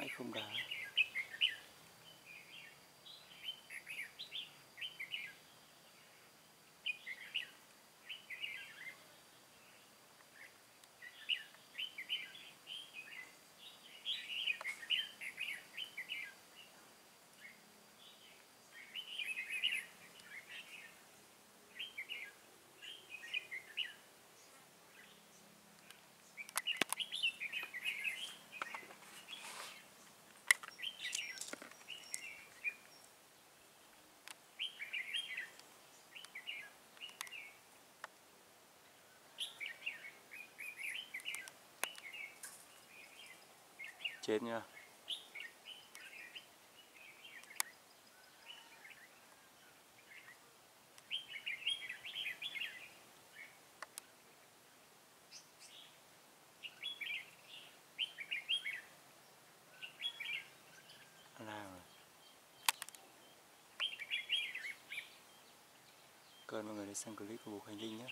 ไม้คุมดา chết nhá cơn mọi người đã xem clip của Bục Hành Linh nhé